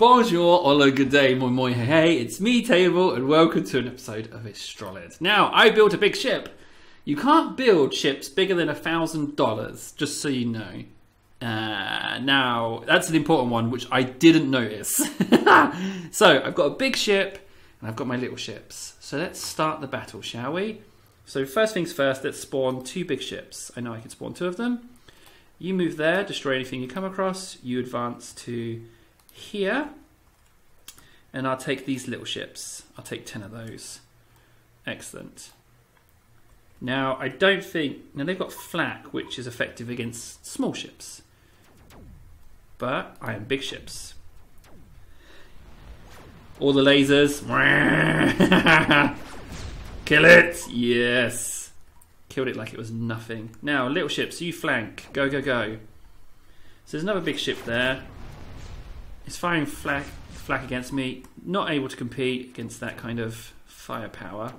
Bonjour, hola, good day, moi moi, hey, hey, it's me, Table, and welcome to an episode of Istrolid. Now, I built a big ship. You can't build ships bigger than a thousand dollars, just so you know. Uh, now, that's an important one, which I didn't notice. so, I've got a big ship, and I've got my little ships. So let's start the battle, shall we? So first things first, let's spawn two big ships. I know I can spawn two of them. You move there, destroy anything you come across. You advance to here. And I'll take these little ships. I'll take 10 of those. Excellent. Now, I don't think... Now, they've got flak, which is effective against small ships. But I am big ships. All the lasers. Kill it! Yes. Killed it like it was nothing. Now, little ships, you flank. Go, go, go. So there's another big ship there. It's firing flak, flak against me. Not able to compete against that kind of firepower.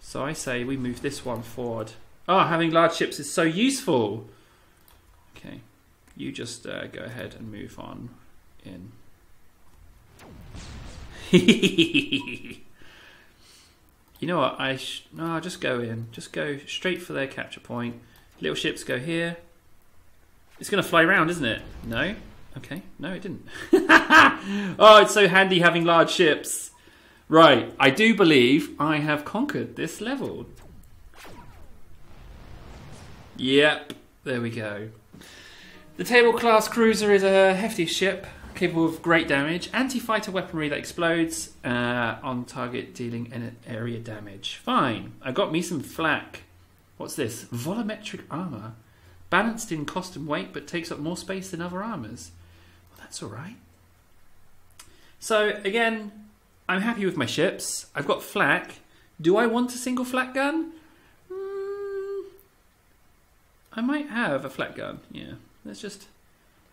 So I say we move this one forward. Oh, having large ships is so useful. Okay, you just uh, go ahead and move on in. You know what? I no, just go in. Just go straight for their capture point. Little ships go here. It's going to fly around, isn't it? No. Okay. No, it didn't. oh, it's so handy having large ships. Right. I do believe I have conquered this level. Yep. There we go. The table class cruiser is a hefty ship capable of great damage, anti-fighter weaponry that explodes uh, on target, dealing an area damage. Fine, I got me some flak. What's this? Volumetric armor, balanced in cost and weight, but takes up more space than other armors. That's all right. So again, I'm happy with my ships. I've got flak. Do I want a single flak gun? Mm, I might have a flak gun. Yeah, let's just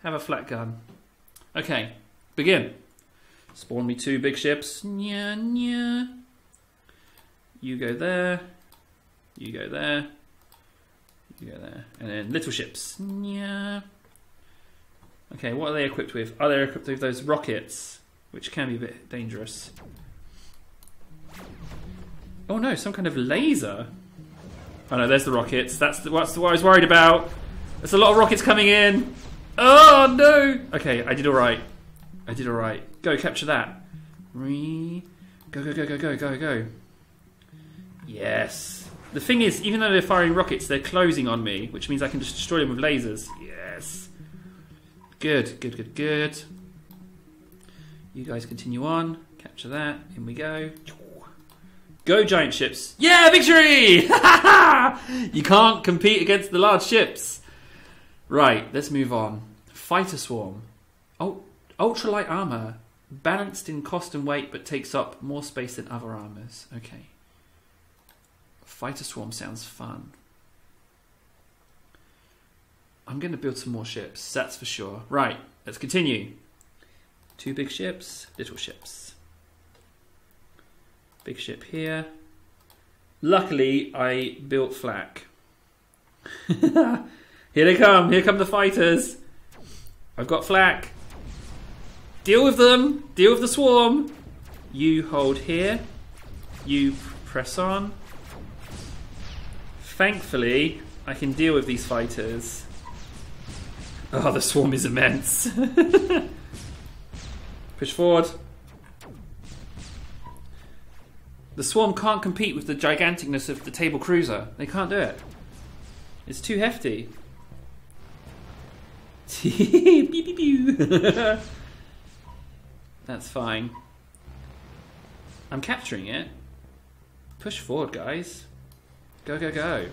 have a flak gun. Okay, begin. Spawn me two big ships. Nya, nya. You go there. You go there. You go there. And then little ships. Nya. Okay, what are they equipped with? Are they equipped with those rockets? Which can be a bit dangerous. Oh no, some kind of laser. Oh no, there's the rockets. That's, the, what I was worried about. There's a lot of rockets coming in. Oh no! Okay, I did alright. I did alright. Go, capture that. Re go, go, go, go, go, go, go. Yes. The thing is, even though they're firing rockets, they're closing on me, which means I can just destroy them with lasers. Yes. Good, good, good, good. You guys continue on. Capture that. In we go. Go, giant ships. Yeah, victory! you can't compete against the large ships. Right, let's move on. Fighter Swarm. Oh, ultralight armor. Balanced in cost and weight, but takes up more space than other armors. Okay. Fighter Swarm sounds fun. I'm going to build some more ships, that's for sure. Right, let's continue. Two big ships, little ships. Big ship here. Luckily, I built flak. Here they come. Here come the fighters. I've got flak. Deal with them. Deal with the swarm. You hold here. You press on. Thankfully, I can deal with these fighters. Oh, the swarm is immense. Push forward. The swarm can't compete with the giganticness of the table cruiser. They can't do it. It's too hefty. That's fine. I'm capturing it. Push forward, guys. Go, go, go.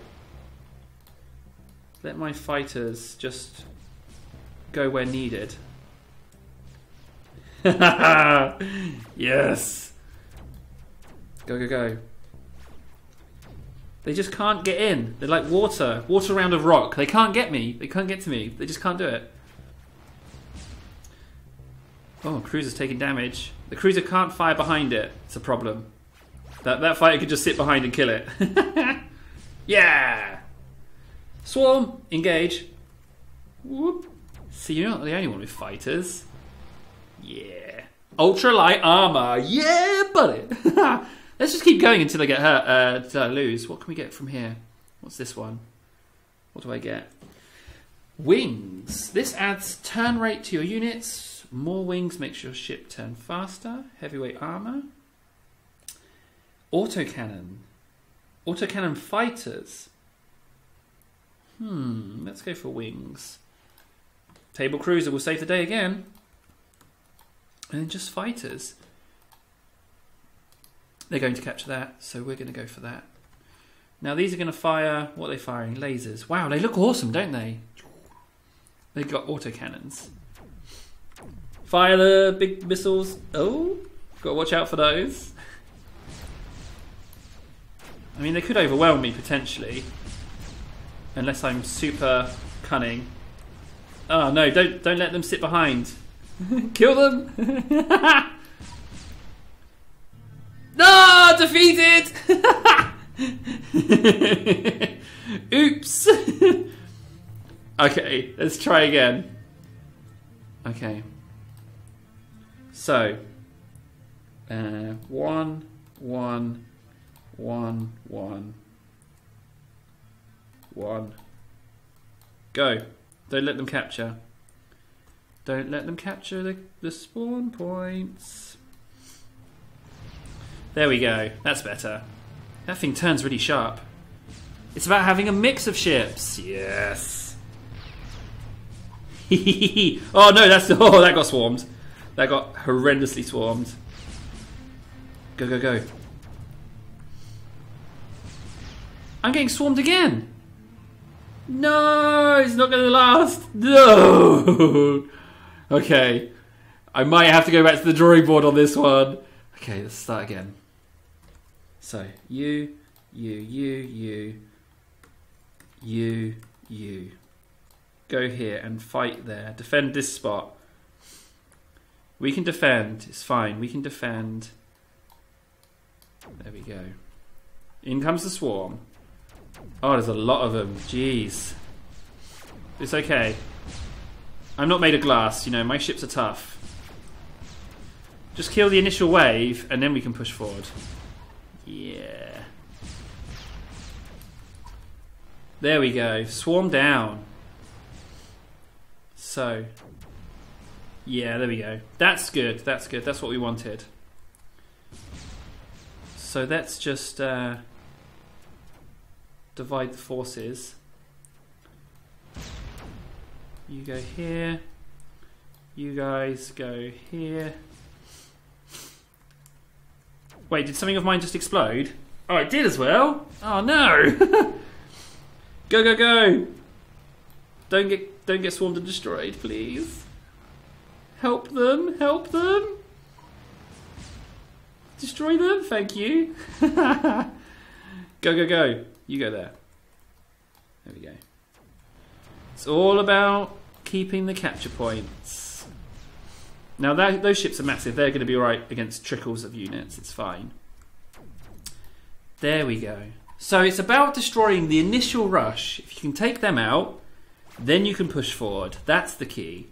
Let my fighters just go where needed. yes. Go, go, go. They just can't get in. They're like water. Water around a rock. They can't get me. They can't get to me. They just can't do it. Oh, cruiser's taking damage. The cruiser can't fire behind it. It's a problem. That that fighter could just sit behind and kill it. yeah! Swarm, engage. Whoop. See, you're not the only one with fighters. Yeah. Ultralight armor. Yeah, buddy. Let's just keep going until I get hurt. Uh, until I lose. What can we get from here? What's this one? What do I get? Wings. This adds turn rate to your units. More wings makes your ship turn faster. Heavyweight armor. Autocannon. Autocannon fighters. Hmm, let's go for wings. Table cruiser will save the day again. And then just fighters. They're going to capture that, so we're going to go for that. Now these are going to fire. What are they firing? Lasers. Wow, they look awesome, don't they? They've got autocannons. Fire the big missiles. Oh, got to watch out for those. I mean, they could overwhelm me potentially, unless I'm super cunning. Oh no! Don't don't let them sit behind. Kill them. no, defeated. Oops. okay, let's try again. Okay. So, uh, one, one, one, one, one. Go. Don't let them capture. Don't let them capture the, the spawn points. There we go. That's better. That thing turns really sharp. It's about having a mix of ships. Yes. oh no, that's oh that got swarmed. That got horrendously swarmed. Go go go. I'm getting swarmed again. No, it's not going to last. No. okay. I might have to go back to the drawing board on this one. Okay, let's start again. So, you, you, you, you, you, you. Go here and fight there. Defend this spot. We can defend. It's fine. We can defend. There we go. In comes the swarm. Oh, there's a lot of them. Jeez. It's okay. I'm not made of glass, you know, my ships are tough. Just kill the initial wave, and then we can push forward. Yeah. There we go. Swarm down. So. Yeah, there we go. That's good. That's good. That's what we wanted. So let's just... Uh, divide the forces. You go here. You guys go here. Wait, did something of mine just explode? Oh, it did as well. Oh no! go, go, go! Don't get, don't get swarmed and destroyed, please. Help them! Help them! Destroy them, thank you. go, go, go! You go there. There we go. It's all about keeping the capture points. Now, that, those ships are massive. They're going to be alright against trickles of units. It's fine. There we go. So it's about destroying the initial rush. If you can take them out, then you can push forward. That's the key.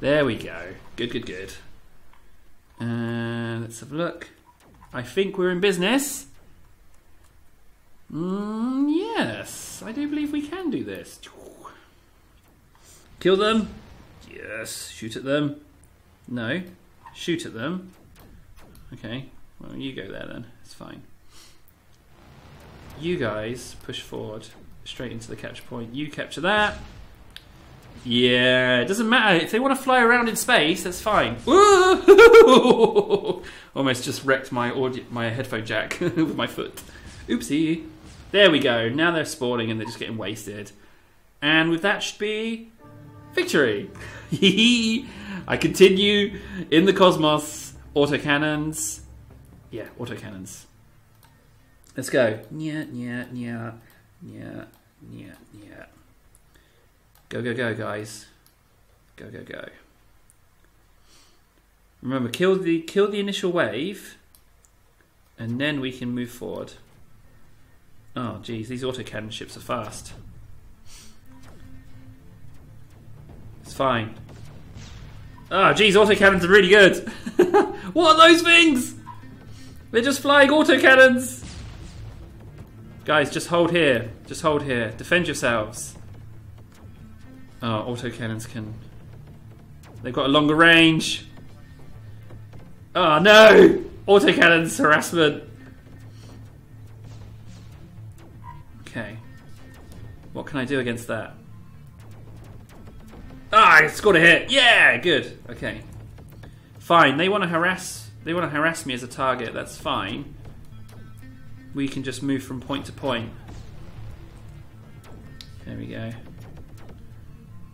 There we go. Good, good, good. Uh, let's have a look. I think we're in business. Mm, yes, I do believe we can do this. Kill them. Yes. Shoot at them. No. Shoot at them. Okay. Well, you go there then. It's fine. You guys push forward straight into the capture point. You capture that. Yeah, it doesn't matter. If they want to fly around in space, that's fine. Almost just wrecked my audio, my headphone jack with my foot. Oopsie. There we go. Now they're spawning and they're just getting wasted. And with that should be victory. I continue in the cosmos. Autocannons. Yeah, autocannons. Let's go. Yeah, yeah, yeah, yeah, yeah, yeah. Go, go, go, guys. Go, go, go. Remember, kill the kill the initial wave, and then we can move forward. Oh, geez, these autocannon ships are fast. It's fine. Ah, oh, geez, autocannons are really good. what are those things? They're just flying autocannons. Guys, just hold here. Just hold here. Defend yourselves. Oh, autocannons can... They've got a longer range. Oh, no! Autocannons harassment. Okay. What can I do against that? Ah, I scored a hit. Yeah, good. Okay. Fine. They want to harass. They want to harass me as a target. That's fine. We can just move from point to point. There we go.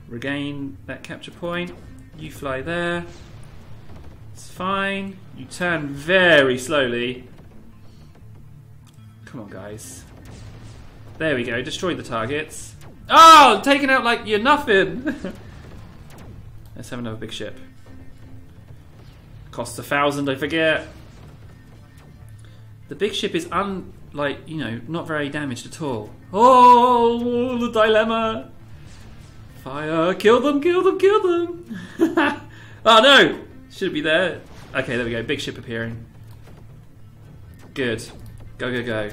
Regain that capture point. You fly there. It's fine. You turn very slowly. Come on, guys. There we go. Destroy the targets. Oh, taken out like you're nothing. Let's have another big ship. Costs a thousand, I forget. The big ship is un like, you know, not very damaged at all. Oh, the dilemma! Fire! Kill them! Kill them! Kill them! oh no! Should be there. Okay, there we go. Big ship appearing. Good. Go, go, go.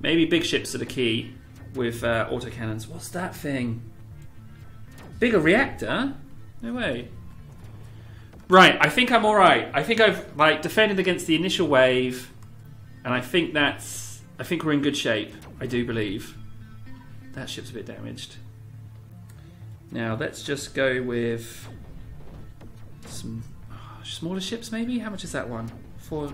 Maybe big ships are the key with uh, autocannons. What's that thing? Bigger reactor? No way. Right, I think I'm alright. I think I've like defended against the initial wave, and I think that's I think we're in good shape. I do believe. That ship's a bit damaged. Now let's just go with some oh, smaller ships maybe? How much is that one? Four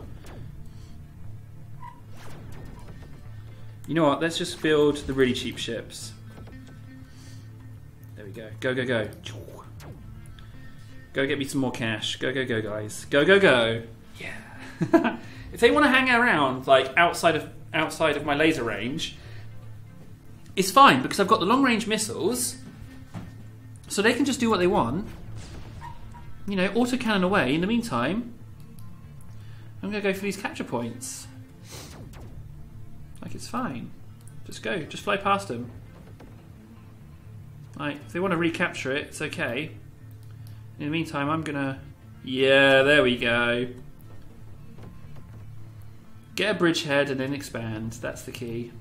You know what, let's just build the really cheap ships. There we go. Go, go, go. Go get me some more cash. Go, go, go, guys. Go, go, go. Yeah. if they want to hang around, like, outside of outside of my laser range, it's fine, because I've got the long-range missiles, so they can just do what they want. You know, auto-cannon away. In the meantime, I'm going to go for these capture points. Like, it's fine. Just go. Just fly past them. Like, if they want to recapture it, it's okay. In the meantime, I'm gonna... Yeah, there we go. Get a bridgehead and then expand. That's the key.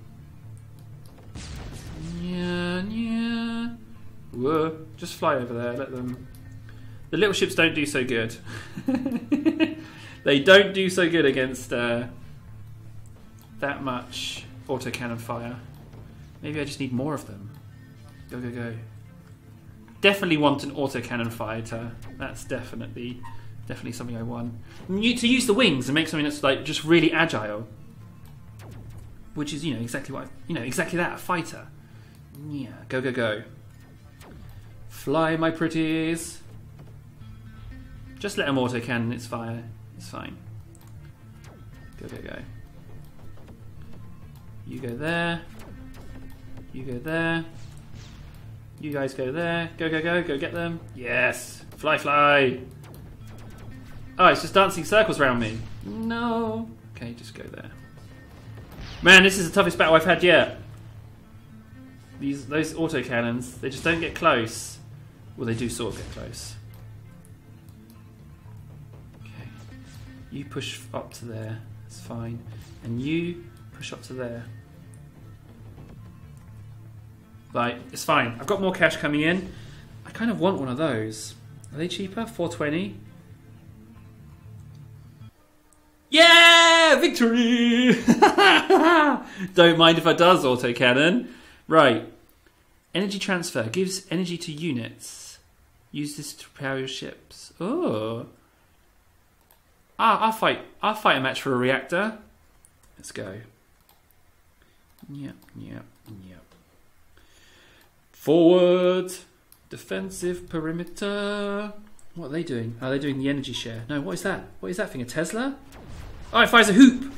Yeah, yeah. Whoa. Just fly over there. Let them... The little ships don't do so good. they don't do so good against uh, that much autocannon fire. Maybe I just need more of them. Go, go, go. Definitely want an autocannon fighter. That's definitely definitely something I want. You, to use the wings and make something that's like just really agile. Which is, you know, exactly what I, you know, exactly that, a fighter. Yeah, go go go. Fly my pretties. Just let them autocannon its fire. It's fine. Go go go. You go there. You go there. You guys go there. Go, go, go. Go get them. Yes. Fly, fly. Oh, it's just dancing circles around me. No. Okay, just go there. Man, this is the toughest battle I've had yet. These Those autocannons, they just don't get close. Well, they do sort of get close. Okay. You push up to there. It's fine. And you push up to there. Like, it's fine. I've got more cash coming in. I kind of want one of those. Are they cheaper? 420? Yeah! Victory! Don't mind if I does, autocannon. Right. Energy transfer. Gives energy to units. Use this to power your ships. Oh. Ah, I'll fight. I'll fight a match for a reactor. Let's go. Yep, yep, yep. Forward. Defensive perimeter. What are they doing? Are they doing the energy share? No, what is that? What is that thing? A Tesla? Oh, it fires a hoop.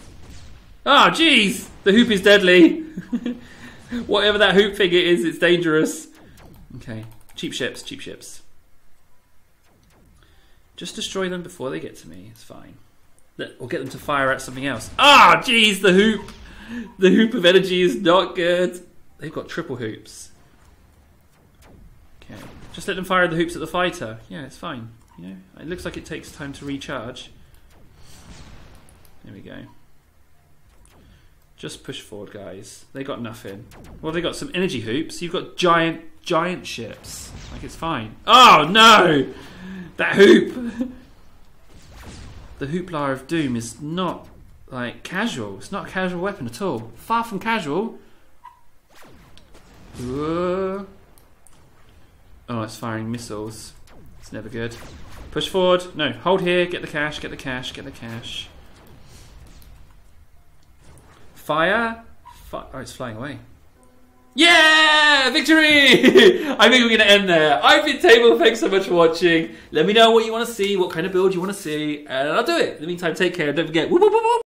Ah, oh, jeez! The hoop is deadly. Whatever that hoop thing is, it's dangerous. Okay. Cheap ships, cheap ships. Just destroy them before they get to me. It's fine. Or get them to fire at something else. Ah, oh, jeez, the hoop. The hoop of energy is not good. They've got triple hoops. Okay, Just let them fire the hoops at the fighter. Yeah, it's fine. You know, it looks like it takes time to recharge. There we go. Just push forward, guys. They got nothing. Well, they got some energy hoops. You've got giant, giant ships. Like it's fine. Oh no! That hoop. the hoopla of doom is not like casual. It's not a casual weapon at all. Far from casual. Whoa. Oh, it's firing missiles. It's never good. Push forward. No, hold here. Get the cash. Get the cash. Get the cash. Fire. Fi- oh, it's flying away. Yeah! Victory! I think we're going to end there. I've been Table. Thanks so much for watching. Let me know what you want to see, what kind of build you want to see, and I'll do it. In the meantime, take care. Don't forget. Whoop, whoop, whoop.